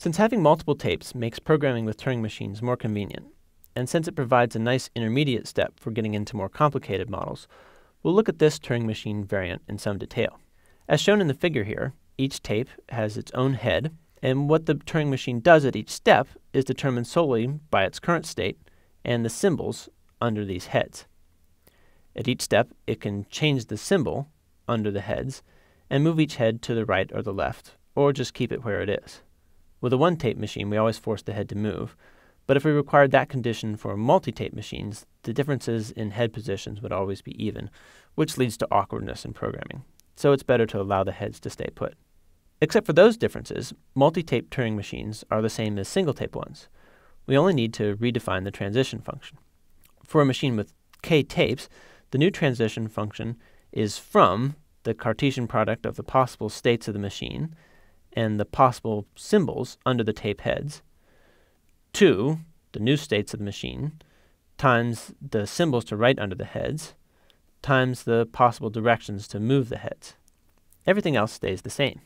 Since having multiple tapes makes programming with Turing machines more convenient, and since it provides a nice intermediate step for getting into more complicated models, we'll look at this Turing machine variant in some detail. As shown in the figure here, each tape has its own head, and what the Turing machine does at each step is determined solely by its current state and the symbols under these heads. At each step, it can change the symbol under the heads and move each head to the right or the left, or just keep it where it is. With a one tape machine, we always force the head to move, but if we required that condition for multi tape machines, the differences in head positions would always be even, which leads to awkwardness in programming. So it's better to allow the heads to stay put. Except for those differences, multi tape Turing machines are the same as single tape ones. We only need to redefine the transition function. For a machine with k tapes, the new transition function is from the Cartesian product of the possible states of the machine and the possible symbols under the tape heads To, the new states of the machine times the symbols to write under the heads times the possible directions to move the heads. Everything else stays the same.